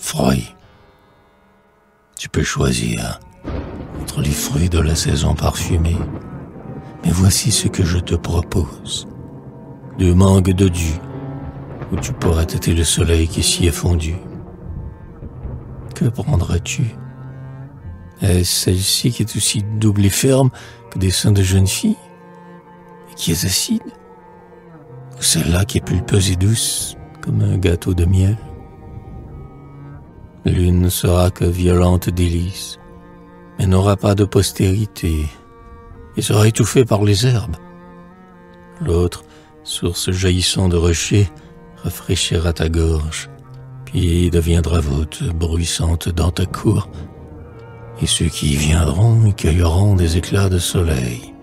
fruits. Tu peux choisir entre les fruits de la saison parfumée. Mais voici ce que je te propose. Deux mangues de Dieu, où tu pourras tâter le soleil qui s'y est fondu. Que prendras-tu? Est-ce celle-ci qui est aussi double et ferme que des seins de jeune fille? Et qui est acide? Ou celle-là qui est pulpeuse et douce comme un gâteau de miel? L'une ne sera que violente délice, mais n'aura pas de postérité et sera étouffée par les herbes. L'autre, source jaillissant de rochers, rafraîchira ta gorge, puis deviendra voûte bruissante dans ta cour, et ceux qui y viendront cueilleront des éclats de soleil.